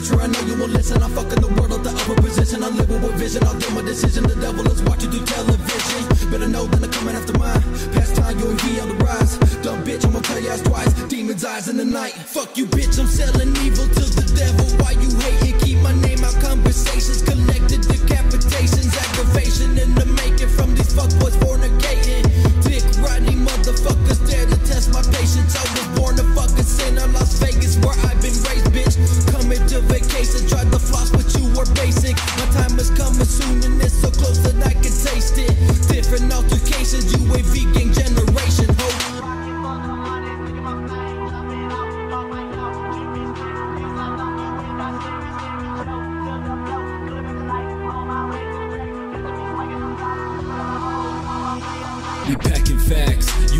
scripture, I know you won't listen. I'm fucking the world up the upper position. I'm living with vision. I'll do my decision. The devil is watching through television. Better know than they're coming after mine. Past time, you and he on the rise. Dumb bitch, I'm gonna tell you ass twice. Demons' eyes in the night. Fuck you, bitch. I'm selling evil to the devil. Why you hating? Keep my name out. Conversations collected, decapitations, aggravation in the making from these fuckboys fornicating. Dick riding motherfuckers dare to test my patience. I was born is coming soon and it's so close that I can taste it. Different altercations, generation hope. We packing facts,